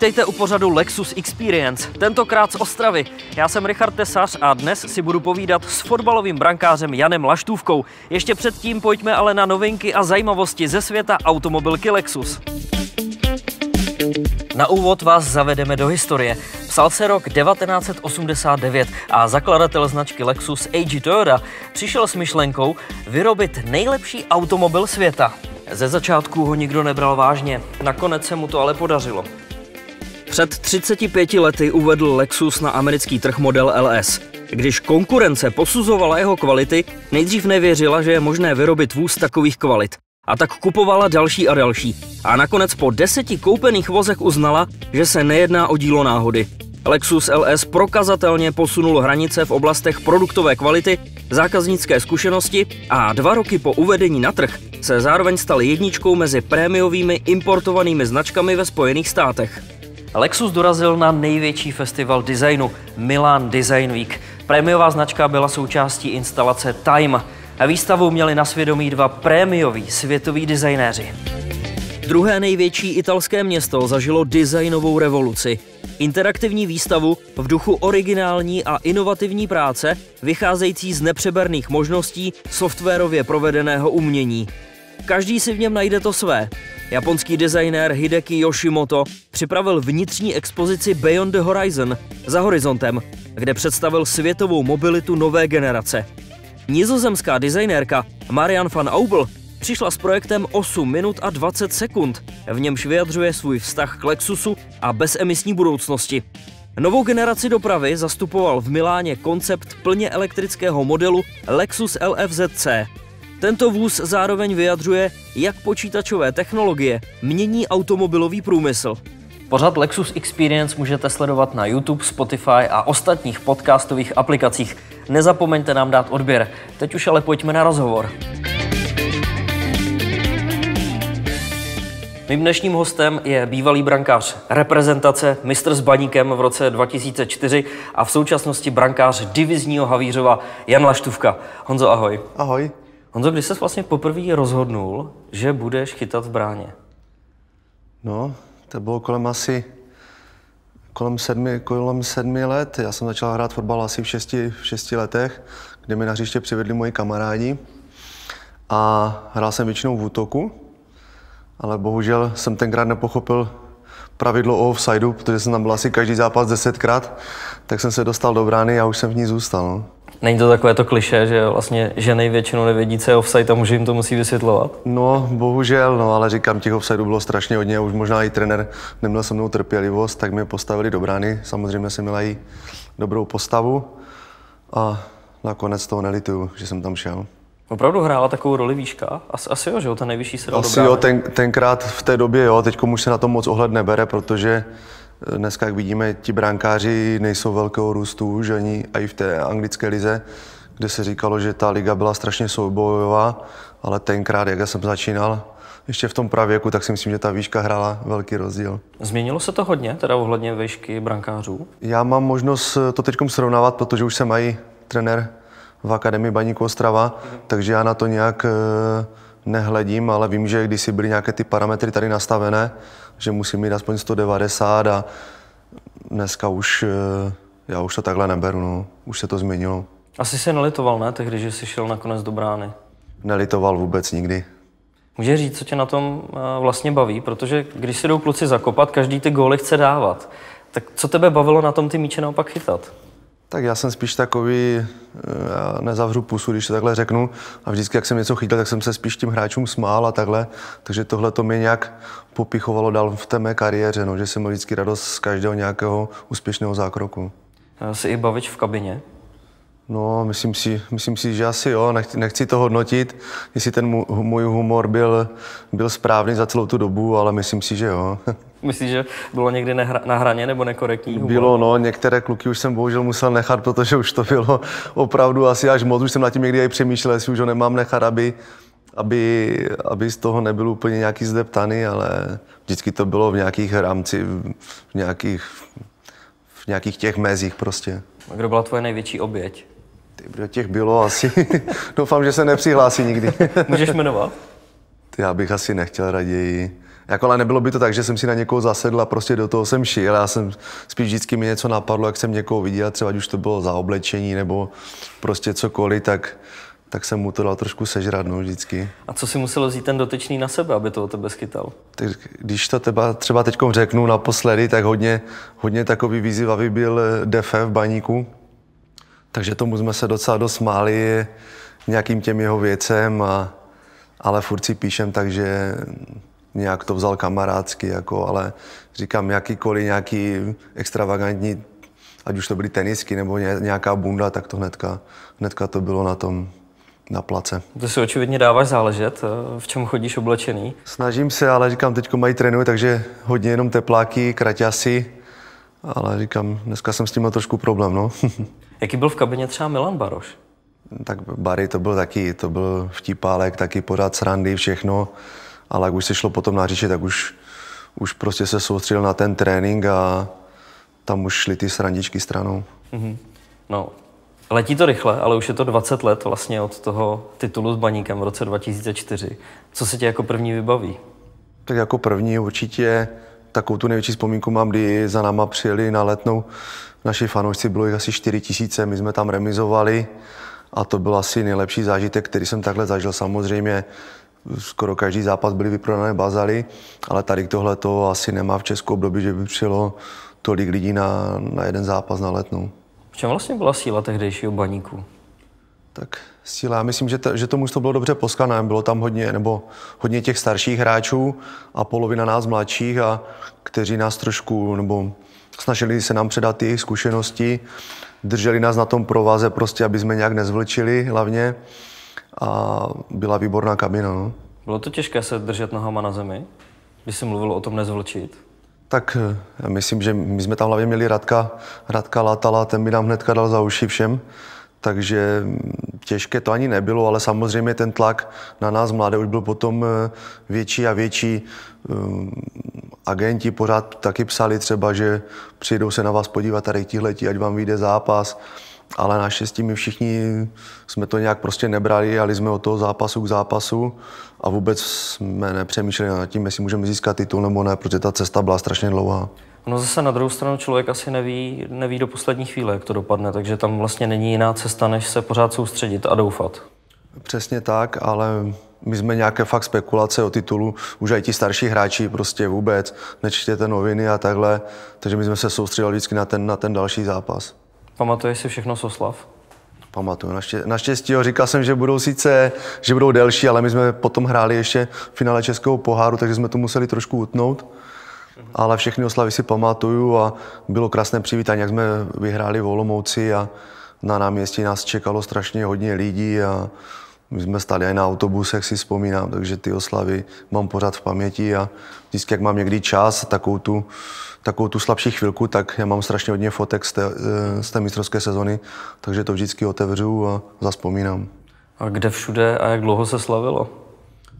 Vítejte u pořadu Lexus Experience, tentokrát z Ostravy. Já jsem Richard Tesař a dnes si budu povídat s fotbalovým brankářem Janem Laštůvkou. Ještě předtím pojďme ale na novinky a zajímavosti ze světa automobilky Lexus. Na úvod vás zavedeme do historie. Psal se rok 1989 a zakladatel značky Lexus A.G. Toyota přišel s myšlenkou vyrobit nejlepší automobil světa. Ze začátku ho nikdo nebral vážně, nakonec se mu to ale podařilo. Před 35 lety uvedl Lexus na americký trh model LS. Když konkurence posuzovala jeho kvality, nejdřív nevěřila, že je možné vyrobit vůz takových kvalit. A tak kupovala další a další. A nakonec po deseti koupených vozech uznala, že se nejedná o dílo náhody. Lexus LS prokazatelně posunul hranice v oblastech produktové kvality, zákaznické zkušenosti a dva roky po uvedení na trh se zároveň stal jedničkou mezi prémiovými importovanými značkami ve Spojených státech. Lexus dorazil na největší festival designu Milan Design Week. Prémiová značka byla součástí instalace Time. A výstavu měli na svědomí dva prémioví světoví designéři. Druhé největší italské město zažilo designovou revoluci. Interaktivní výstavu v duchu originální a inovativní práce, vycházející z nepřeberných možností softwarově provedeného umění. Každý si v něm najde to své. Japonský designér Hideki Yoshimoto připravil vnitřní expozici Beyond the Horizon za horizontem, kde představil světovou mobilitu nové generace. Nizozemská designérka Marian van Aubel přišla s projektem 8 minut a 20 sekund. V němž vyjadřuje svůj vztah k Lexusu a bezemisní budoucnosti. Novou generaci dopravy zastupoval v Miláně koncept plně elektrického modelu Lexus LFZC. Tento vůz zároveň vyjadřuje, jak počítačové technologie mění automobilový průmysl. Pořad Lexus Experience můžete sledovat na YouTube, Spotify a ostatních podcastových aplikacích. Nezapomeňte nám dát odběr. Teď už ale pojďme na rozhovor. Mým dnešním hostem je bývalý brankář reprezentace, mistr s baníkem v roce 2004 a v současnosti brankář divizního Havířova Jan Laštůvka. Honzo, ahoj. Ahoj. Honzo, kdy jsi vlastně poprvé rozhodnul, že budeš chytat v bráně? No, to bylo kolem asi kolem sedmi, kolem sedmi let. Já jsem začal hrát fotbal asi v šesti, v šesti letech, kde mi na hřiště přivedli moji kamarádi. A hrál jsem většinou v útoku, ale bohužel jsem tenkrát nepochopil pravidlo o offsideu, protože jsem tam byl asi každý zápas desetkrát, tak jsem se dostal do brány a už jsem v ní zůstal. No. Není to takové to kliše, že vlastně ženy většinou nevědí, co je offside a muži jim to musí vysvětlovat? No, bohužel, no, ale říkám, těch offsideů bylo strašně hodně, už možná i trenér neměl se mnou trpělivost, tak mě postavili do brány. Samozřejmě jsem měl i dobrou postavu a nakonec toho nelituju, že jsem tam šel. Opravdu hrála takovou roli výška? Asi, asi jo, že jo, ten nejvyšší se Asi jo, ten, tenkrát v té době jo, teď už se na to moc ohled nebere, protože Dneska, jak vidíme, ti brankáři nejsou velkého růstu, že ani i v té anglické lize, kde se říkalo, že ta liga byla strašně soubojová, ale tenkrát, jak já jsem začínal, ještě v tom pravěku, tak si myslím, že ta výška hrála velký rozdíl. Změnilo se to hodně, teda ohledně výšky brankářů? Já mám možnost to teď srovnávat, protože už jsem i trenér v Akademii Baníku Ostrava, mm. takže já na to nějak eh, nehledím, ale vím, že když si byly nějaké ty parametry tady nastavené, že musím mít aspoň 190 a dneska už, eh, já už to takhle neberu, no. už se to změnilo. Asi se nelitoval, ne, tehdy, že jsi šel nakonec do brány? Nelitoval vůbec nikdy. Může říct, co tě na tom eh, vlastně baví, protože když si jdou kluci zakopat, každý ty góly chce dávat. Tak co tebe bavilo na tom ty míče naopak chytat? Tak já jsem spíš takový, eh, já nezavřu pusu, když to takhle řeknu. A vždycky, jak jsem něco chytil, tak jsem se spíš tím hráčům smál a takhle. Takže tohle to mě nějak popichovalo dál v té mé kariéře, no, že jsem měl vždycky radost z každého nějakého úspěšného zákroku. Jsi i bavič v kabině? No, myslím si, myslím si, že asi jo, nechci, nechci to hodnotit, jestli ten můj humor byl, byl správný za celou tu dobu, ale myslím si, že jo. Myslíš, že bylo někdy na hraně nebo nekorektní humor? Bylo, no, některé kluky už jsem bohužel musel nechat, protože už to bylo opravdu asi až moc, už jsem na tím někdy i přemýšlel, jestli už ho nemám nechat, aby, aby, aby z toho nebyl úplně nějaký zdeptaný, ale vždycky to bylo v nějakých rámci, v nějakých, v nějakých těch mezích prostě. A kdo byla tvoje největší oběť? Ty, těch bylo asi. Doufám, že se nepřihlásí nikdy. Můžeš jmenovat? Já bych asi nechtěl raději, Jako, ale nebylo by to tak, že jsem si na někoho zasedl a prostě do toho jsem šil. Já jsem spíš vždycky mi něco napadlo, jak jsem někoho viděl, třeba už to bylo za oblečení nebo prostě cokoliv, tak, tak jsem mu to dal trošku sežrat, no, vždycky. A co si muselo vzít ten dotyčný na sebe, aby to o tebe schytal? Tak když to teba, třeba teď řeknu naposledy, tak hodně, hodně takový výzivavý byl Defe v baníku. Takže tomu jsme se docela dost smáli nějakým těm jeho věcem, a, ale furt si píšem, takže nějak to vzal kamarádsky, jako, ale říkám, jakýkoliv nějaký extravagantní, ať už to byly tenisky nebo nějaká bunda, tak to hnedka, hnedka to bylo na tom, na place. To si očividně dáváš záležet, v čem chodíš oblečený? Snažím se, ale říkám, teď mají trénuji, takže hodně jenom tepláky, kraťasy, ale říkám, dneska jsem s tím měl trošku problém, no. Jaký byl v kabině třeba Milan Baroš? Tak Barry to byl taky, to byl vtipálek, taky pořád srandy, všechno, ale jak už se šlo potom na říši, tak už, už prostě se soustředil na ten trénink a tam už šly ty srandičky stranou. Mm-hmm. No, letí to rychle, ale už je to 20 let vlastně od toho titulu s baníkem v roce 2004. Co se tě jako první vybaví? Tak jako první určitě takovou tu největší vzpomínku mám, kdy za náma přijeli na letnou naši fanoušci, bylo jich asi 4 tisíce, my jsme tam remizovali a to byl asi nejlepší zážitek, který jsem takhle zažil. Samozřejmě skoro každý zápas byly vyprodané bazaly, ale tady tohle to asi nemá v Česku období, že by přijelo tolik lidí na, na jeden zápas na letnou. V čem vlastně byla síla tehdejšího baníku? Tak síla, já myslím, že, to, že to mužstvo bylo dobře poskané. Bylo tam hodně, nebo hodně těch starších hráčů a polovina nás mladších, a kteří nás trošku, nebo snažili se nám předat ty jejich zkušenosti, drželi nás na tom provaze prostě, aby jsme nějak nezvlčili hlavně a byla výborná kabina. No. Bylo to těžké se držet nohama na zemi, když jsi mluvil o tom nezvlčit? Tak eh, já myslím, že my jsme tam hlavně měli Radka, Radka Latala, ten by nám hnedka dal za uši všem, takže těžké to ani nebylo, ale samozřejmě ten tlak na nás mladé už byl potom eh, větší a větší. Eh, agenti pořád taky psali třeba, že přijdou se na vás podívat tady tihleti, ať vám vyjde zápas. Ale naštěstí my všichni jsme to nějak prostě nebrali, jeli jsme od toho zápasu k zápasu a vůbec jsme nepřemýšleli nad tím, jestli můžeme získat titul nebo ne, protože ta cesta byla strašně dlouhá. No zase na druhou stranu člověk asi neví, neví do poslední chvíle, jak to dopadne, takže tam vlastně není jiná cesta, než se pořád soustředit a doufat. Přesně tak, ale my jsme nějaké fakt spekulace o titulu, už i ti starší hráči prostě vůbec nečtěte noviny a takhle, takže my jsme se soustředili vždycky na ten, na ten další zápas. Pamatuješ si všechno z oslav? Pamatuju. Naště, naštěstí jo, říkal jsem, že budou sice, že budou delší, ale my jsme potom hráli ještě v finále Českého poháru, takže jsme to museli trošku utnout. Ale všechny oslavy si pamatuju a bylo krásné přivítání, jak jsme vyhráli v Olomouci a na náměstí nás čekalo strašně hodně lidí a my jsme stali i na autobusech, si vzpomínám, takže ty oslavy mám pořád v paměti a vždycky, jak mám někdy čas, takovou tu, takovou tu slabší chvilku, tak já mám strašně hodně fotek z té, eh, z té mistrovské sezony, takže to vždycky otevřu a zaspomínám. A kde všude a jak dlouho se slavilo?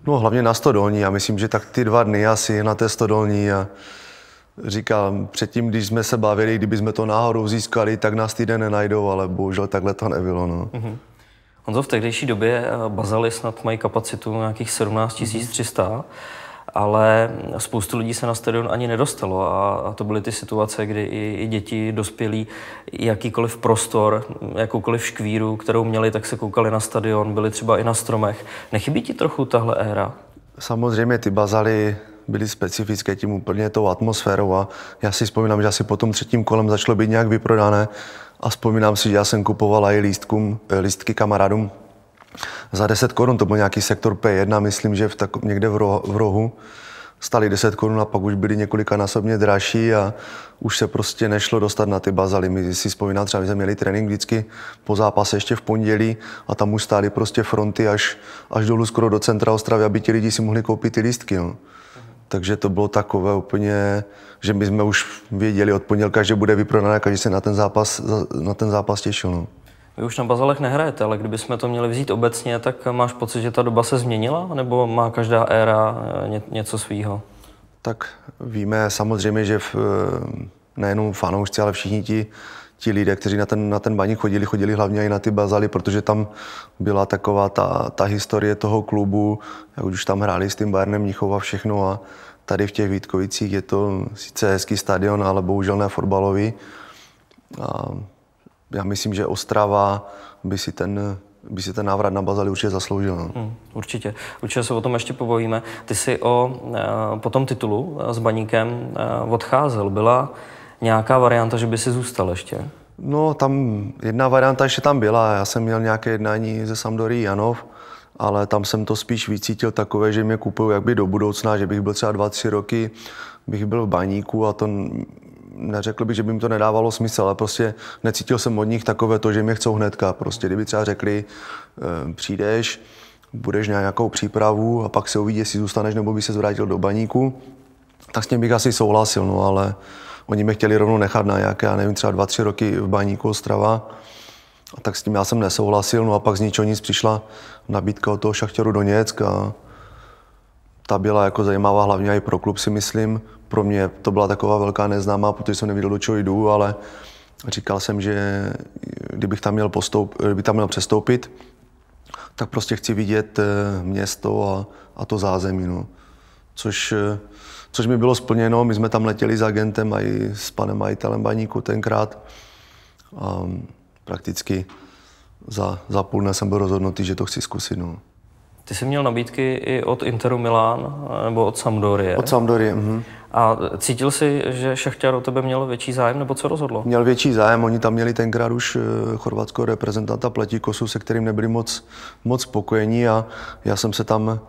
No hlavně na Stodolní. Já myslím, že tak ty dva dny asi na té Stodolní a říkám, předtím, když jsme se bavili, kdyby jsme to náhodou získali, tak nás týden nenajdou, ale bohužel takhle to nebylo. No. Mm-hmm. Honzo, v tehdejší době eh, bazaly snad mají kapacitu nějakých 17 300, mm-hmm. ale spoustu lidí se na stadion ani nedostalo a, a to byly ty situace, kdy i, i děti, dospělí, jakýkoliv prostor, jakoukoliv škvíru, kterou měli, tak se koukali na stadion, byli třeba i na stromech. Nechybí ti trochu tahle éra? Samozřejmě ty bazaly byly specifické tím úplně tou atmosférou a já si vzpomínám, že asi po tom třetím kolem začalo být nějak vyprodané a vzpomínám si, že já jsem kupoval i lístkům, eh, lístky kamarádům za 10 korun, to byl nějaký sektor P1, myslím, že v tak, někde v, rohu, v rohu stali 10 korun a pak už byly několikanásobně dražší a už se prostě nešlo dostat na ty bazaly. My si vzpomínám, třeba jsme měli trénink vždycky po zápase ještě v pondělí a tam už stály prostě fronty až, až dolů skoro do centra Ostravy, aby ti lidi si mohli koupit ty lístky. No. Takže to bylo takové úplně, že my jsme už věděli od pondělka, že bude vyprodané, každý se na ten zápas, na ten zápas těšil. No. Vy už na bazalech nehrajete, ale kdybychom to měli vzít obecně, tak máš pocit, že ta doba se změnila, nebo má každá éra eh, něco svýho? Tak víme samozřejmě, že v, eh, nejenom fanoušci, ale všichni ti, ti lidé, kteří na ten, na ten baník chodili, chodili hlavně i na ty bazaly, protože tam byla taková ta, ta historie toho klubu, jak už tam hráli s tím Bayernem Mnichov a všechno a tady v těch Vítkovicích je to sice hezký stadion, ale bohužel ne fotbalový. A já myslím, že Ostrava by si ten by si ten návrat na Bazali určitě zasloužil. No. Hmm, určitě. Určitě se o tom ještě povojíme. Ty jsi o, po tom titulu s Baníkem odcházel. Byla nějaká varianta, že by si zůstal ještě? No, tam jedna varianta ještě tam byla. Já jsem měl nějaké jednání ze Sampdory Janov, ale tam jsem to spíš vycítil takové, že mě kupují jakby do budoucna, že bych byl třeba dva, tři roky, bych byl v baníku a to neřekl bych, že by mi to nedávalo smysl, ale prostě necítil jsem od nich takové to, že mě chcou hnedka. Prostě kdyby třeba řekli, e, přijdeš, budeš nějakou přípravu a pak se uvidí, jestli zůstaneš nebo by se zvrátil do baníku, tak s tím bych asi souhlasil, no ale oni mě chtěli rovnou nechat na nějaké, já nevím, třeba dva, tři roky v baníku Ostrava. A tak s tím já jsem nesouhlasil, no a pak z ničeho nic přišla nabídka od toho Šachtěru Doněck a ta byla jako zajímavá hlavně i pro klub si myslím. Pro mě to byla taková velká neznámá, protože jsem nevěděl, do čeho jdu, ale říkal jsem, že kdybych tam měl, postoup, kdyby tam měl přestoupit, tak prostě chci vidět eh, město a, a to zázemí. No. Což, eh, což mi bylo splněno. My jsme tam letěli s agentem a i s panem majitelem baníku tenkrát. A prakticky za, za půl dne jsem byl rozhodnutý, že to chci zkusit. No. Ty jsi měl nabídky i od Interu Milán nebo od Sampdorie. Od Sampdorie, mhm. A cítil jsi, že Šachtar o tebe měl větší zájem, nebo co rozhodlo? Měl větší zájem, oni tam měli tenkrát už eh, chorvatského reprezentanta Pletíkosu, se kterým nebyli moc, moc spokojení a já jsem se tam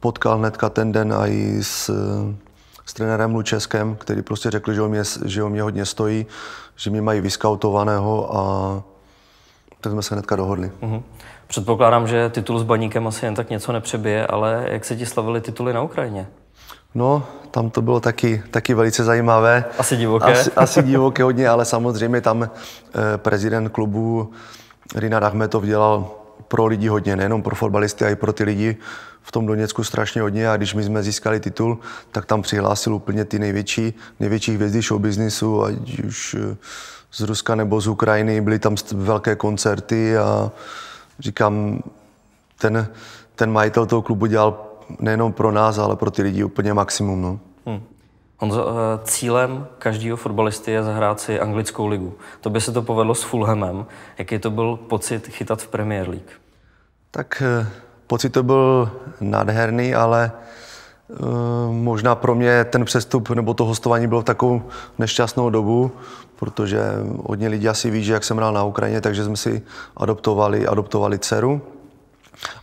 potkal hnedka ten den a i s, s trenérem Lučeskem, který prostě řekl, že o mě, že o mě hodně stojí, že mě mají vyskautovaného a tak jsme se hnedka dohodli. Uh-huh. Předpokládám, že titul s baníkem asi jen tak něco nepřebije, ale jak se ti slavili tituly na Ukrajině? No, tam to bylo taky, taky velice zajímavé. Asi divoké. Asi, asi divoké hodně, ale samozřejmě tam eh, prezident klubu Rinad Achmetov dělal pro lidi hodně, nejenom pro fotbalisty, ale i pro ty lidi v tom Doněcku strašně hodně a když my jsme získali titul, tak tam přihlásil úplně ty největší, největší hvězdy showbiznisu, ať už eh, z Ruska nebo z Ukrajiny, byly tam velké koncerty a říkám, ten, ten majitel toho klubu dělal nejenom pro nás, ale pro ty lidi úplně maximum. No. Hmm. Honzo, eh, cílem každého fotbalisty je zahrát si anglickou ligu. To by se to povedlo s Fulhamem. Jaký to byl pocit chytat v Premier League? Tak eh, pocit to byl nádherný, ale uh, možná pro mě ten přestup nebo to hostování bylo v takovou nešťastnou dobu, protože hodně lidí asi ví, že jak jsem hrál na Ukrajině, takže jsme si adoptovali, adoptovali dceru.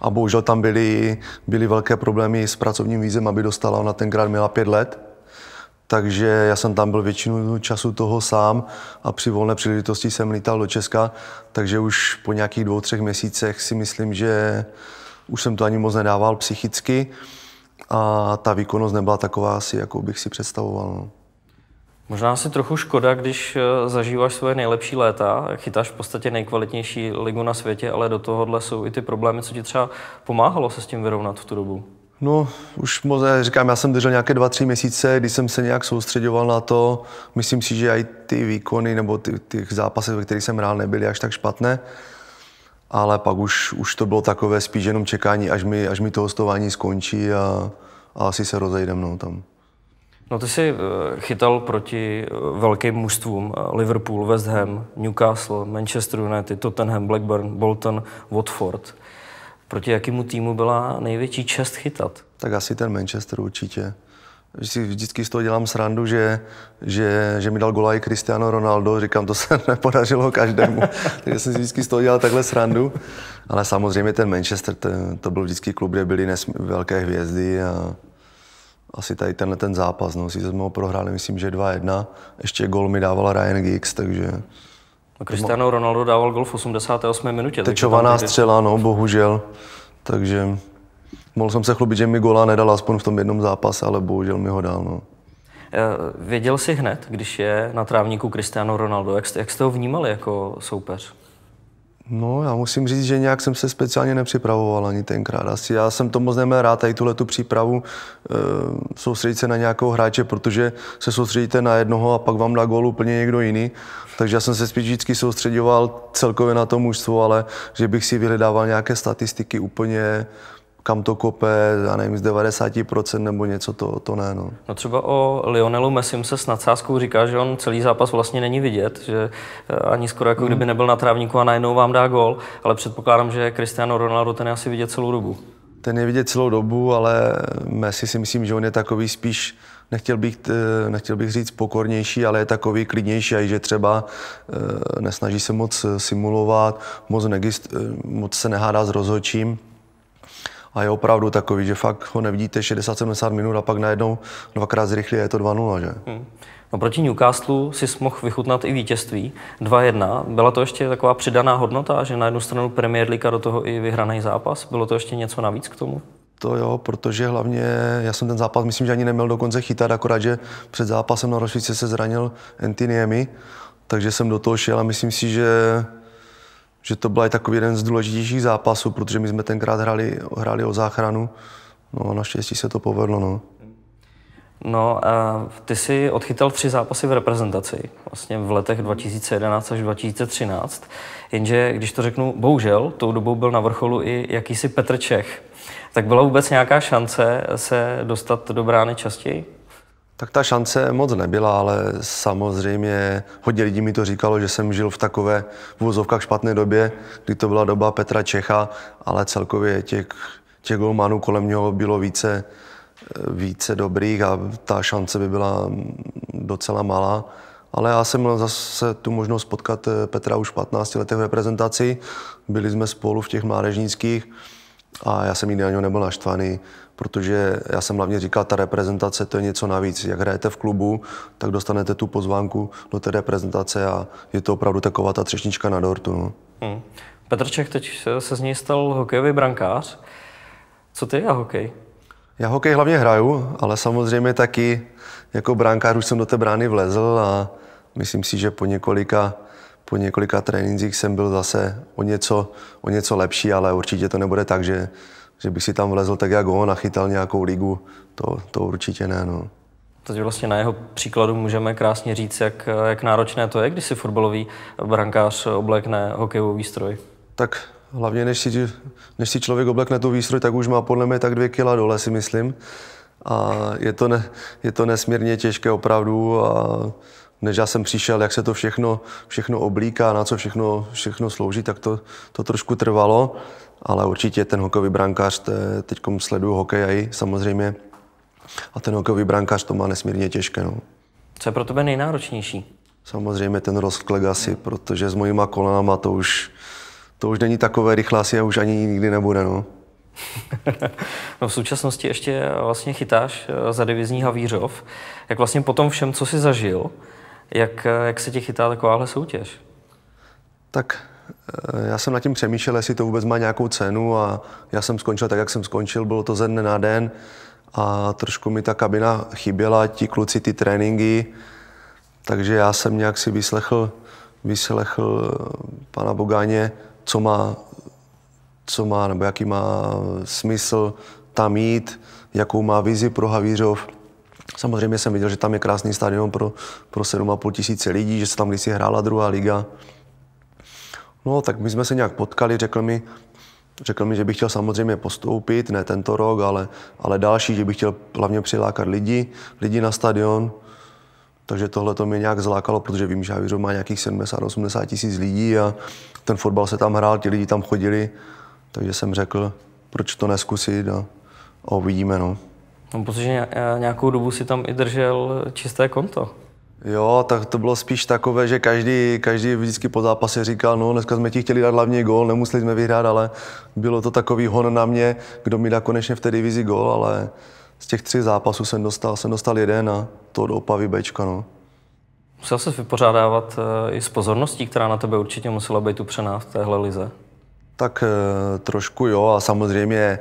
A bohužel tam byly, byly velké problémy s pracovním vízem, aby dostala, ona tenkrát měla pět let. Takže já jsem tam byl většinu času toho sám a při volné příležitosti jsem lítal do Česka, takže už po nějakých dvou, třech měsících si myslím, že už jsem to ani moc nedával psychicky a ta výkonnost nebyla taková asi, jakou bych si představoval. No. Možná si trochu škoda, když eh, zažíváš svoje nejlepší léta, chytáš v podstatě nejkvalitnější ligu na světě, ale do tohohle jsou i ty problémy, co ti třeba pomáhalo se s tím vyrovnat v tu dobu. No, už moc říkám, já jsem držel nějaké dva, tři měsíce, kdy jsem se nějak soustředoval na to. Myslím si, že i ty výkony nebo ty, těch zápasy, ve kterých jsem hrál, nebyly až tak špatné. Ale pak už, už to bylo takové spíš jenom čekání, až mi, až mi to hostování skončí a, a asi se rozejdem no, tam. No ty jsi eh, chytal proti eh, velkým mužstvům eh, Liverpool, West Ham, Newcastle, Manchester United, Tottenham, Blackburn, Bolton, Watford. Proti jakému týmu byla největší čest chytat? Tak asi ten Manchester určitě. Si vždycky z toho dělám srandu, že, že, že mi dal gola i Cristiano Ronaldo. Říkám, to se nepodařilo každému. Takže jsem si vždycky z toho dělal takhle srandu. Ale samozřejmě ten Manchester, ten, to byl vždycky klub, kde byly nesmí, velké hvězdy a asi tady tenhle ten zápas. No. Si jsme ho prohráli, myslím, že 2-1. Ještě gol mi dával Ryan Giggs, takže... A Cristiano Ronaldo dával gol v 88. minutě. Tečovaná střela, no, bohužel. Takže mohl jsem se chlubit, že mi gola nedal aspoň v tom jednom zápase, ale bohužel mi ho dal. No. Eh, věděl jsi hned, když je na trávníku Cristiano Ronaldo, jak jste, jak jste ho vnímali jako soupeř? No, já musím říct, že nějak jsem se speciálně nepřipravoval ani tenkrát. Asi já jsem to moc neměl rád, tady tuhle tu přípravu, e, soustředit se na nějakého hráče, protože se soustředíte na jednoho a pak vám dá gól úplně někdo jiný. Takže já jsem se spíš vždycky soustředoval celkově na to mužstvo, ale že bych si vyhledával nějaké statistiky úplně kam to kope, já nevím, z 90% nebo něco, to, to ne. No. no třeba o Lionelu Messim se s nadsázkou říká, že on celý zápas vlastně není vidět, že eh, ani skoro jako hmm. kdyby nebyl na trávníku a najednou vám dá gol, ale předpokládám, že Cristiano Ronaldo ten je asi vidět celou dobu. Ten je vidět celou dobu, ale Messi si myslím, že on je takový spíš nechtěl bych, eh, nechtěl bych říct pokornější, ale je takový klidnější, a že třeba eh, nesnaží se moc simulovat, moc, negist, moc se nehádá s rozhodčím a je opravdu takový, že fakt ho nevidíte 60-70 minut a pak najednou dvakrát zrychlí je to 2-0, že? Hmm. No proti Newcastle si mohl vychutnat i vítězství 2-1. Byla to ještě taková přidaná hodnota, že na jednu stranu Premier League a do toho i vyhraný zápas? Bylo to ještě něco navíc k tomu? To jo, protože hlavně já jsem ten zápas, myslím, že ani neměl dokonce chytat, akorát, že před zápasem na Rošvice se zranil Antiniemi, takže jsem do toho šel a myslím si, že že to byl takový jeden z důležitějších zápasů, protože my jsme tenkrát hráli, hráli o záchranu. No a naštěstí se to povedlo. No. No, a ty jsi odchytal tři zápasy v reprezentaci, vlastně v letech 2011 až 2013, jenže když to řeknu, bohužel, tou dobou byl na vrcholu i jakýsi Petr Čech. Tak byla vůbec nějaká šance se dostat do brány častěji? Tak ta šance moc nebyla, ale samozřejmě hodně lidí mi to říkalo, že jsem žil v takové v vozovkách špatné době, kdy to byla doba Petra Čecha, ale celkově těch, těch golmanů kolem něho bylo více, více dobrých a ta šance by byla docela malá. Ale já jsem měl zase tu možnost potkat Petra už v 15 letech v reprezentaci. Byli jsme spolu v těch mládežnických a já jsem nikdy na něho nebyl naštvaný protože já jsem hlavně říkal, ta reprezentace to je něco navíc. Jak hrajete v klubu, tak dostanete tu pozvánku do té reprezentace a je to opravdu taková ta třešnička na dortu. No. Hmm. Petr Čech teď se z něj stal hokejový brankář. Co ty a hokej? Já hokej hlavně hraju, ale samozřejmě taky jako brankář už jsem do té brány vlezl a myslím si, že po několika, po několika trénincích jsem byl zase o něco, o něco lepší, ale určitě to nebude tak, že že bych si tam vlezl tak jak on a chytal nějakou ligu, to, to určitě ne. No. Takže vlastně na jeho příkladu můžeme krásně říct, jak, jak náročné to je, když si fotbalový brankář oblekne hokejový výstroj. Tak hlavně, než si, než si člověk oblekne tu výstroj, tak už má podle mě tak dvě kila dole, si myslím. A je to, ne, je to nesmírně těžké opravdu. A než já jsem přišel, jak se to všechno, všechno oblíká, na co všechno, všechno slouží, tak to, to trošku trvalo ale určitě ten hokejový brankář, teď sleduju hokej i samozřejmě, a ten hokejový brankář to má nesmírně těžké. No. Co je pro tebe nejnáročnější? Samozřejmě ten rozklek asi, protože s mojima kolenama to už, to už není takové rychlé asi a už ani nikdy nebude. No. no v současnosti ještě vlastně chytáš eh, za divizní Havířov. Jak vlastně po tom všem, co jsi zažil, jak, eh, jak se ti chytá takováhle soutěž? Tak Eh, já jsem nad tím přemýšlel, jestli to vůbec má nějakou cenu a já jsem skončil tak, jak jsem skončil, bylo to ze dne na den a trošku mi ta kabina chyběla, ti kluci, ty tréninky, takže já jsem nějak si vyslechl, vyslechl pana Bogáně, co má, co má, nebo jaký má smysl tam jít, jakou má vizi pro Havířov. Samozřejmě jsem viděl, že tam je krásný stadion pro, pro 7,5 tisíce lidí, že se tam kdysi hrála druhá liga. No, tak my jsme se nějak potkali, řekl mi, řekl mi, že bych chtěl samozřejmě postoupit, ne tento rok, ale, ale další, že bych chtěl hlavně přilákat lidi, lidi na stadion. Takže tohle to mě nějak zlákalo, protože vím, že Havířov má nějakých 70-80 tisíc lidí a ten fotbal se tam hrál, ti lidi tam chodili, takže jsem řekl, proč to neskusit a, a uvidíme. No. No, protože nějakou dobu si tam i držel čisté konto. Jo, tak to bylo spíš takové, že každý, každý vždycky po zápase říkal, no dneska jsme ti chtěli dát hlavně gól, nemuseli jsme vyhrát, ale bylo to takový hon na mě, kdo mi dá konečně v té divizi gól, ale z těch tří zápasů jsem dostal, jsem dostal jeden a to do Opavy Bčka, no. Musel se vypořádávat eh, i s pozorností, která na tebe určitě musela být upřená v téhle lize? Tak eh, trošku jo a samozřejmě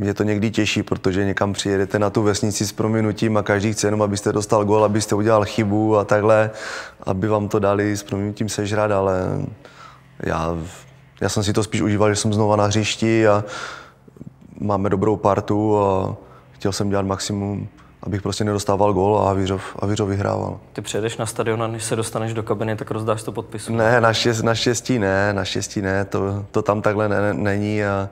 je to někdy těžší, protože někam přijedete na tu vesnici s prominutím a každý chce jenom, abyste dostal gol, abyste udělal chybu a takhle, aby vám to dali s prominutím sežrat, ale já, já jsem si to spíš užíval, že jsem znova na hřišti a máme dobrou partu a chtěl jsem dělat maximum, abych prostě nedostával gol a Avířov, Avířov vyhrával. Ty přijedeš na stadion a než se dostaneš do kabiny, tak rozdáš to podpisu? Ne, naštěstí, naštěstí ne, naštěstí ne, to, to tam takhle ne, není a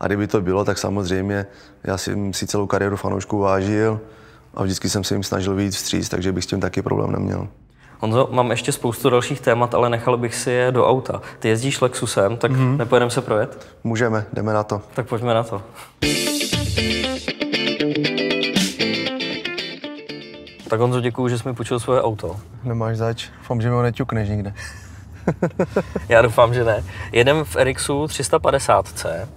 A kdyby to bylo, tak samozřejmě já jsem si celou kariéru fanoušků vážil a vždycky jsem se jim snažil víc vstříc, takže bych s tím taky problém neměl. Honzo, mám ještě spoustu dalších témat, ale nechal bych si je do auta. Ty jezdíš Lexusem, tak mm-hmm. nepojedeme se projet? Můžeme, jdeme na to. Tak pojďme na to. Tak Honzo, děkuju, že jsi mi půjčil svoje auto. Nemáš zač, doufám, že mi ho neťukneš nikde. Já doufám, že ne. Jedem v Erixu 350C.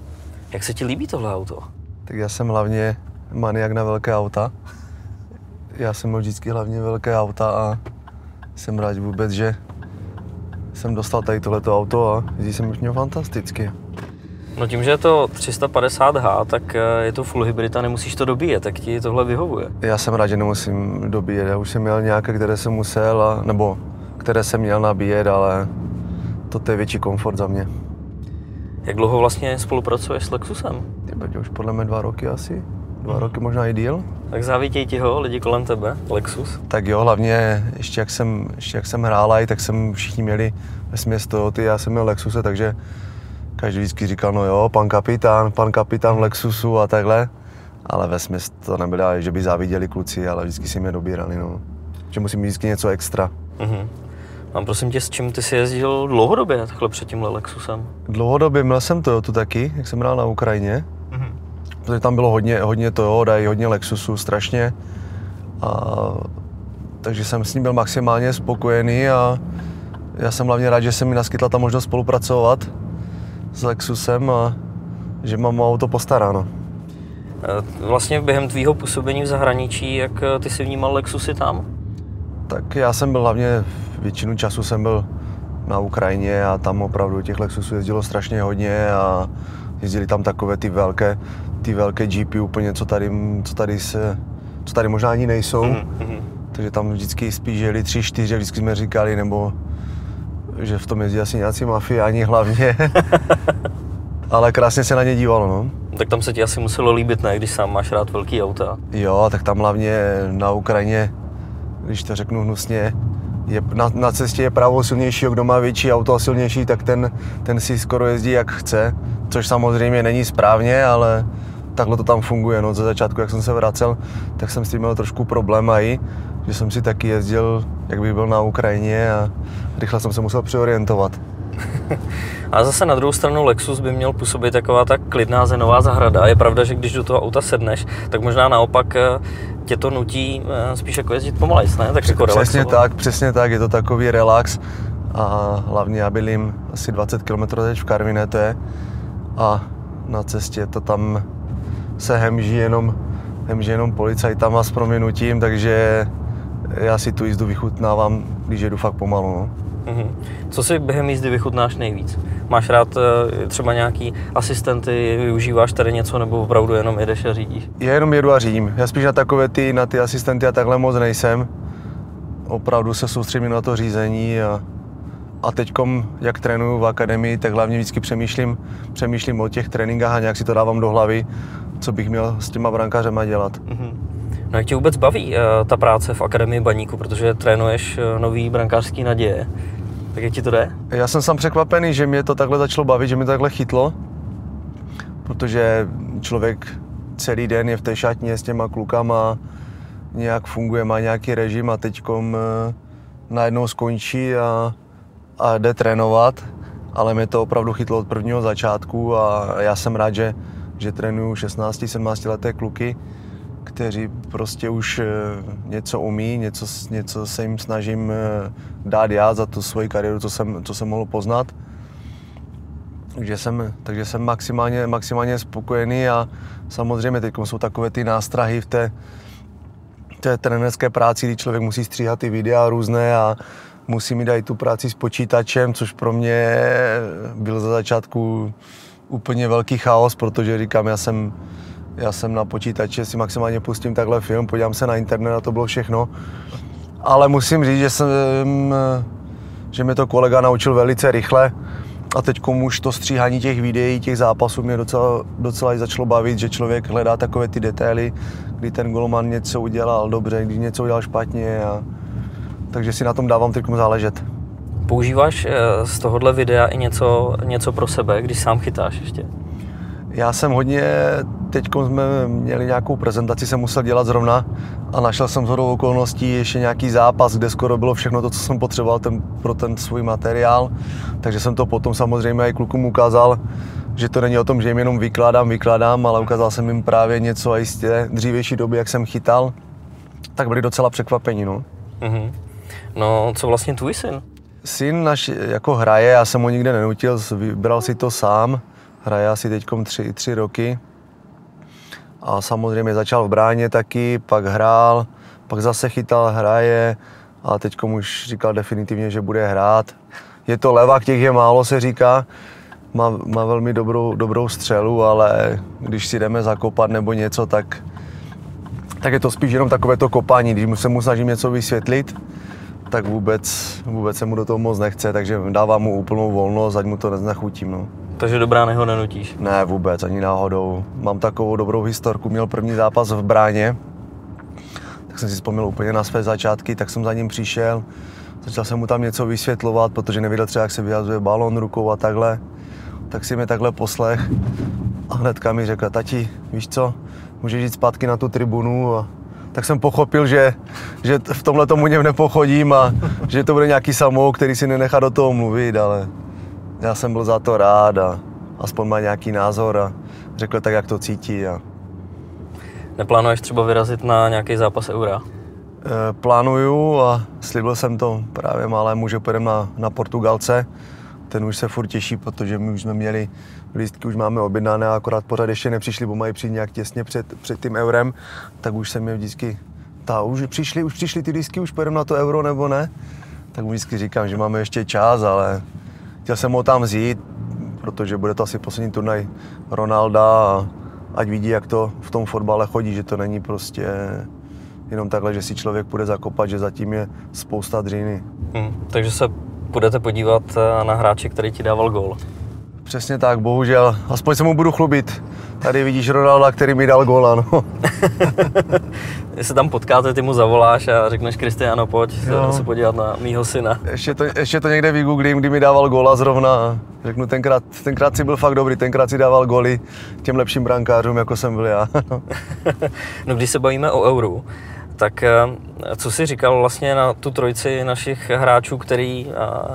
Jak se ti líbí tohle auto? Tak já jsem hlavně maniak na velké auta. Já jsem měl vždycky hlavně velké auta a jsem rád vůbec, že jsem dostal tady tohleto auto a jezdí se mi měl fantasticky. No tím, že je to 350H, tak eh, je to full hybrid a nemusíš to dobíjet, tak ti tohle vyhovuje. Já jsem rád, že nemusím dobíjet. Já už jsem měl nějaké, které jsem musel, a, nebo které jsem měl nabíjet, ale to je větší komfort za mě. Jak dlouho vlastně spolupracuješ s Lexusem? Ty už podle mě dva roky asi. Dva roky, možná i díl. Tak závidějí ti ho lidi kolem tebe, Lexus? Tak jo, hlavně ještě jak jsem, ještě jak jsem hrál, tak jsem všichni měli ve směs Toyoty, já jsem měl Lexuse, takže každý vždycky říkal, no jo, pan kapitán, pan kapitán v Lexusu a takhle. Ale ve směs to nebylo, že by záviděli kluci, ale vždycky si mě dobírali, no. Že musím mít vždycky něco extra. Mm-hmm. Mám prosím tě, s čím ty jsi jezdil dlouhodobě takhle před tímhle Lexusem? Dlouhodobě měl jsem Toyota taky, jak jsem hrál na Ukrajině. Mm-hmm. Protože tam bylo hodně, hodně Toyota i hodně Lexusu, strašně. A, takže jsem s ním byl maximálně spokojený a já jsem hlavně rád, že se mi naskytla ta možnost spolupracovat s Lexusem a že mám auto postaráno. E, vlastně během tvýho působení v zahraničí, jak e, ty si vnímal Lexusy tam? Tak já jsem byl hlavně, většinu času jsem byl na Ukrajině a tam opravdu těch Lexusů jezdilo strašně hodně a jezdili tam takové ty velké, ty velké GP úplně, co tady, co tady se, co tady možná ani nejsou. Mm-hmm. Takže tam vždycky spíš jeli tři, čtyři, vždycky jsme říkali, nebo že v tom jezdí asi nějací mafiáni hlavně. Ale krásně se na ně dívalo, no. Tak tam se ti asi muselo líbit, ne, když sám máš rád velký auta. Jo, tak tam hlavně na Ukrajině, když to řeknu hnusně, je, na, na cestě je právo silnějšího, kdo má větší auto a silnější, tak ten, ten si skoro jezdí jak chce, což samozřejmě není správně, ale takhle to tam funguje. No, ze začátku, jak jsem se vracel, tak jsem s tím měl trošku problém i, že jsem si taky jezdil, jak bych byl na Ukrajině a rychle jsem se musel přeorientovat. A zase na druhou stranu Lexus by měl působit taková ta klidná zenová zahrada. Je pravda, že když do toho auta sedneš, tak možná naopak eh, tě to nutí eh, spíš jako jezdit pomalejc, ne? Tak jako Přesně tak, přesně tak, je to takový relax. A hlavně já bylím asi 20 km teď v Karvinete a na cestě to tam se hemží jenom, hemží jenom policajtama s proměnutím, takže já si tu jízdu vychutnávám, když jedu fakt pomalu. No. Co si během jízdy vychutnáš nejvíc? Máš rád eh, třeba nějaký asistenty, využíváš tady něco nebo opravdu jenom jedeš a řídíš? Já jenom jedu a řídím. Já spíš na takové ty, na ty asistenty a takhle moc nejsem. Opravdu se soustředím na to řízení a, a teď, jak trénuju v akademii, tak hlavně vždycky přemýšlím, přemýšlím o těch tréninkách a nějak si to dávám do hlavy, co bych měl s těma brankářema dělat. Mm-hmm. No jak tě vůbec baví uh, ta práce v Akademii Baníku, protože trénuješ uh, nový brankářský naděje? Tak jak ti to jde? Já jsem sám překvapený, že mě to takhle začalo bavit, že mě to takhle chytlo, protože člověk celý den je v té šatně s těma klukama, nějak funguje, má nějaký režim a teď uh, najednou skončí a, a jde trénovat, ale mě to opravdu chytlo od prvního začátku a já jsem rád, že, že trénuju 16-17 leté kluky, kteří prostě už eh, něco umí, něco, něco se jim snažím eh, dát já za tu svoji kariéru, co jsem, co jsem mohl poznat. Takže jsem, takže jsem maximálně, maximálně spokojený a samozřejmě teď jsou takové ty nástrahy v té, té trenerské práci, kdy člověk musí stříhat ty videa různé a musí mi dát tu práci s počítačem, což pro mě byl za začátku úplně velký chaos, protože říkám, já jsem já jsem na počítači si maximálně pustím takhle film, podívám se na internet a to bylo všechno. Ale musím říct, že, jsem, že mě to kolega naučil velice rychle a teď už to stříhání těch videí, těch zápasů mě docela, docela i začalo bavit, že člověk hledá takové ty detaily, kdy ten golman něco udělal dobře, když něco udělal špatně. A... Takže si na tom dávám teď záležet. Používáš eh, z tohohle videa i něco, něco pro sebe, když sám chytáš ještě? Já jsem hodně, teď jsme měli nějakou prezentaci, jsem musel dělat zrovna a našel jsem zhodou okolností ještě nějaký zápas, kde skoro bylo všechno to, co jsem potřeboval ten, pro ten svůj materiál. Takže jsem to potom samozřejmě i klukům ukázal, že to není o tom, že jim jenom vykládám, vykládám, ale ukázal jsem jim právě něco a jistě dřívější doby, jak jsem chytal, tak byli docela překvapení. No. Mm-hmm. no, co vlastně tvůj syn? Syn naš jako hraje, já jsem ho nikde nenutil, vybral si to sám hraje asi teď tři, tři roky. A samozřejmě začal v bráně taky, pak hrál, pak zase chytal, hraje a teď už říkal definitivně, že bude hrát. Je to levák, těch je málo, se říká. Má, má velmi dobrou, dobrou střelu, ale když si jdeme zakopat nebo něco, tak, tak je to spíš jenom takové to kopání. Když se mu snažím něco vysvětlit, tak vůbec, vůbec se mu do toho moc nechce, takže dávám mu úplnou volnost, ať mu to neznachutím. No. Takže dobrá neho nenutíš? Ne, vůbec, ani náhodou. Mám takovou dobrou historku, měl první zápas v bráně, tak jsem si vzpomněl úplně na své začátky, tak jsem za ním přišel, začal jsem mu tam něco vysvětlovat, protože nevěděl třeba, jak se vyhazuje balon rukou a takhle. Tak si mi takhle poslech a hnedka mi řekl, tati, víš co, můžeš jít zpátky na tu tribunu a tak jsem pochopil, že, že v tomhle tomu něm nepochodím a že to bude nějaký samouk, který si nenechá do toho mluvit, ale já jsem byl za to rád a aspoň má nějaký názor a řekl tak, jak to cítí. A... Neplánuješ třeba vyrazit na nějaký zápas Eura? E, plánuju a slíbil jsem to právě malému, že půjdeme na, na Portugalce. Ten už se furt těší, protože my už jsme měli lístky, už máme objednané, akorát pořád ještě nepřišli, bo mají přijít nějak těsně před, před tím eurem, tak už jsem je vždycky, ta, už přišli, už přišli ty lístky, už pojedeme na to euro nebo ne? Tak mu vždycky říkám, že máme ještě čas, ale Chtěl jsem ho tam vzít, protože bude to asi poslední turnaj Ronalda a ať vidí, jak to v tom fotbale chodí, že to není prostě jenom takhle, že si člověk půjde zakopat, že zatím je spousta dřiny. Hmm, takže se budete podívat eh, na hráče, který ti dával gól. Přesně tak, bohužel. Aspoň se mu budu chlubit. Tady vidíš Ronalda, který mi dal góla, no. Když se tam potkáte, ty mu zavoláš a řekneš Kristiano, pojď se, se podívat na mýho syna. Ještě to, ještě to někde vygooglím, kdy mi dával góla zrovna. Řeknu, tenkrát, tenkrát si byl fakt dobrý, tenkrát si dával góly těm lepším brankářům, jako jsem byl já. no když se bavíme o euru, tak eh, co jsi říkal vlastně na tu trojici našich hráčů, který eh,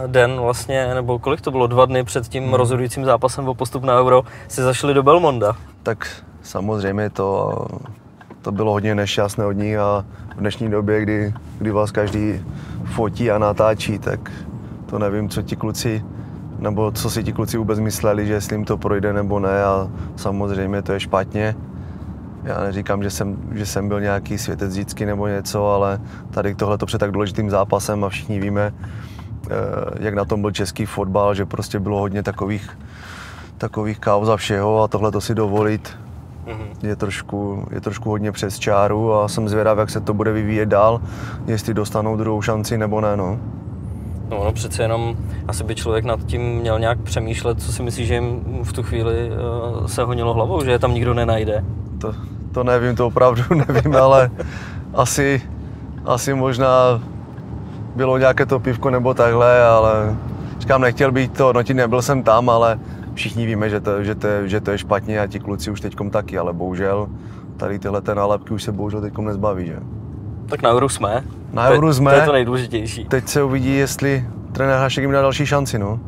den vlastně, nebo kolik to bylo, dva dny před tím hmm. rozhodujícím zápasem o postup na Euro, si zašli do Belmonda? Tak samozřejmě to, to bylo hodně nešťastné od nich a v dnešní době, kdy, kdy vás každý fotí a natáčí, tak to nevím, co ti kluci nebo co si ti kluci vůbec mysleli, že jestli jim to projde nebo ne a samozřejmě to je špatně já neříkám, že jsem, že jsem byl nějaký světec vždycky nebo něco, ale tady tohle to před tak důležitým zápasem a všichni víme, eh, jak na tom byl český fotbal, že prostě bylo hodně takových, takových kauz a všeho a tohle to si dovolit mm-hmm. je, trošku, je trošku hodně přes čáru a jsem zvědav, jak se to bude vyvíjet dál, jestli dostanou druhou šanci nebo ne. No. No, no přece jenom asi by člověk nad tím měl nějak přemýšlet, co si myslí, že jim v tu chvíli uh, se honilo hlavou, že je tam nikdo nenajde. To, to nevím, to opravdu nevím, ale asi, asi možná bylo nějaké to pivko nebo takhle, ale říkám, nechtěl bych to no nebyl jsem tam, ale všichni víme, že to, že to, že to je špatně a ti kluci už teďkom taky, ale bohužel tady tyhle ty nálepky už se bohužel teďkom nezbaví, že? Tak na Euro jsme. Na Euro jsme. To je to nejdůležitější. Teď se uvidí, jestli trenér Hašek jim dá další šanci, no.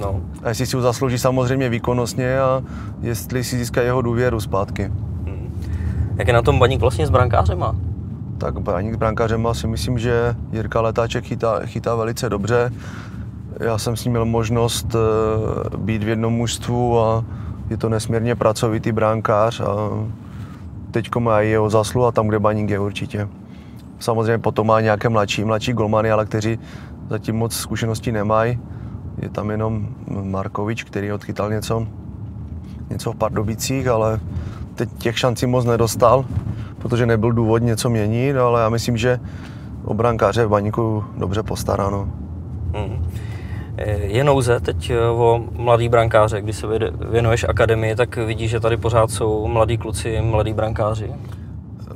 No. A jestli si ho zaslouží samozřejmě výkonnostně a jestli si získá jeho důvěru zpátky. Jak je na tom baník vlastně s brankářema? Tak baník s brankářema si myslím, že Jirka Letáček chytá, chytá velice dobře. Já jsem s ním měl možnost eh, být v jednom mužstvu a je to nesmírně pracovitý brankář a teď má i jeho zasluha tam, kde baník je určitě. Samozřejmě potom má nějaké mladší, mladší golmany, ale kteří zatím moc zkušeností nemají. Je tam jenom Markovič, který odchytal něco, něco v Pardubicích, ale teď těch šancí moc nedostal, protože nebyl důvod něco měnit, ale já myslím, že o brankáře v Baníku dobře postaráno. Hmm. Je nouze teď eh, o mladý brankáře, když se věnuješ akademii, tak vidíš, že tady pořád jsou mladí kluci, mladí brankáři?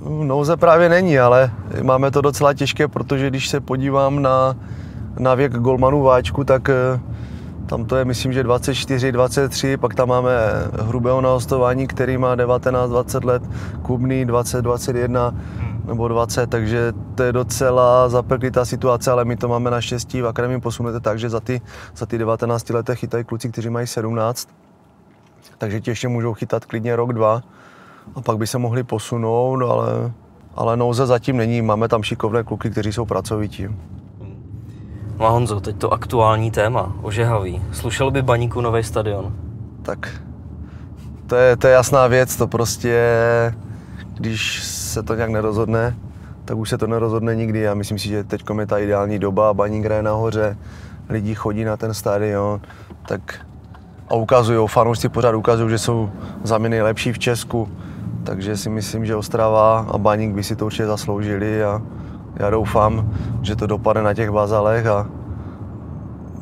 Nouze právě není, ale máme to docela těžké, protože když se podívám na, na věk golmanů Váčku, tak eh, tam to je, myslím, že 24, 23, pak tam máme hrubého nahostování, který má 19, 20 let, Kubný 20, 21 hmm. nebo 20, takže to je docela zapeklitá situace, ale my to máme naštěstí v akademii posunete tak, že za ty, za ty 19 letech chytají kluci, kteří mají 17, takže ti ještě můžou chytat klidně rok, dva a pak by se mohli posunout, ale, ale nouze zatím není, máme tam šikovné kluky, kteří jsou pracovití. No Honzo, teď to aktuální téma, ožehavý. Slušel by baníku nový stadion? Tak to je, to je jasná věc, to prostě, když se to nějak nerozhodne, tak už se to nerozhodne nikdy. Já myslím si, že teď je ta ideální doba, baník hraje nahoře, lidi chodí na ten stadion, tak a ukazují, fanoušci pořád ukazují, že jsou za mě nejlepší v Česku. Takže si myslím, že Ostrava a Baník by si to určitě zasloužili a já doufám, že to dopadne na těch bazalech a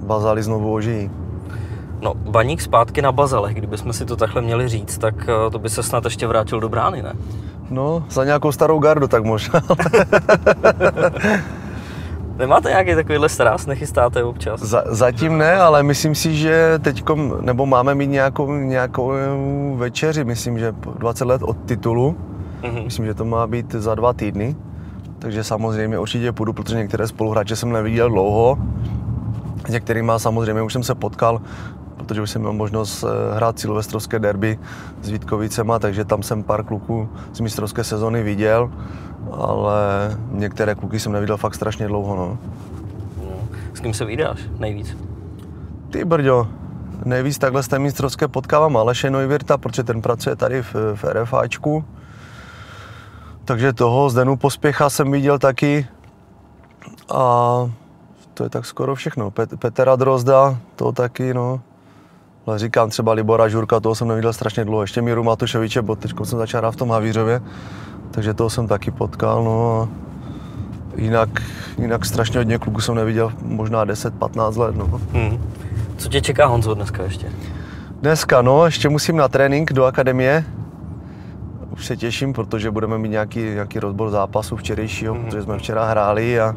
bazaly znovu ožijí. No, baník zpátky na bazalech, kdybychom si to takhle měli říct, tak eh, to by se snad ještě vrátil do brány, ne? No, za nějakou starou gardu tak možná. Nemáte nějaký takovýhle stráz, nechystáte občas? Za, zatím ne, ale myslím si, že teď, nebo máme mít nějakou, nějakou večeři, myslím, že 20 let od titulu. Mm-hmm. Myslím, že to má být za dva týdny takže samozřejmě určitě půjdu, protože některé spoluhráče jsem neviděl dlouho. S některými samozřejmě už jsem se potkal, protože už jsem měl možnost eh, hrát silvestrovské derby s Vítkovicema, takže tam jsem pár kluků z mistrovské sezony viděl, ale některé kluky jsem neviděl fakt strašně dlouho. No. no s kým se vydáš nejvíc? Ty brďo, nejvíc takhle z té mistrovské potkávám Aleše Neuwirta, protože ten pracuje tady v, v RFAčku takže toho Zdenu Pospěcha jsem viděl taky. A to je tak skoro všechno. Pet- Petra Drozda, to taky, no. Ale říkám třeba Libora Žurka, toho jsem neviděl strašně dlouho. Ještě Míru Matuševiče, bo teď jsem začal v tom Havířově. Takže toho jsem taky potkal, no. A jinak, jinak strašně hodně kluků jsem neviděl, možná 10-15 let, no. Hmm. Co tě čeká Honzo dneska ještě? Dneska, no, ještě musím na trénink do akademie, už se těším, protože budeme mít nějaký, nějaký rozbor zápasu včerejšího, mm-hmm. protože jsme včera hráli a,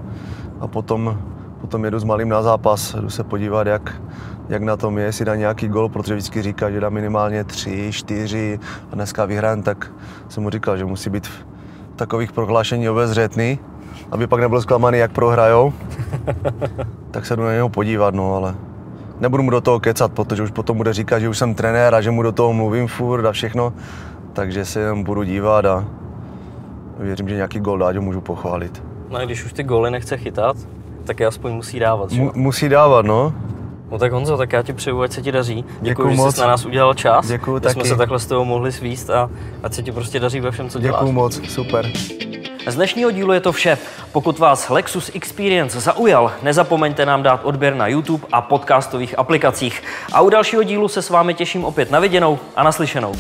a potom, potom jedu s malým na zápas, jdu se podívat, jak, jak na tom je, jestli dá nějaký gol, protože vždycky říká, že dá minimálně tři, čtyři a dneska vyhrán, tak jsem mu říkal, že musí být v takových prohlášení obezřetný, aby pak nebyl zklamaný, jak prohrajou. tak se jdu na něho podívat, no ale nebudu mu do toho kecat, protože už potom bude říkat, že už jsem trenér a že mu do toho mluvím furt a všechno takže se jenom budu dívat a věřím, že nějaký gol dát můžu pochválit. No a když už ty goly nechce chytat, tak je aspoň musí dávat, že? musí dávat, no. No tak Honzo, tak já ti přeju, ať se ti daří. Děkuji, že moc. jsi na nás udělal čas. Děkuji taky. jsme se takhle s tebou mohli svíst a ať se ti prostě daří ve všem, co děláš. Děkuji moc, super. Z dnešního dílu je to vše. Pokud vás Lexus Experience zaujal, nezapomeňte nám dát odběr na YouTube a podcastových aplikacích. A u dalšího dílu se s vámi těším opět na viděnou a naslyšenou.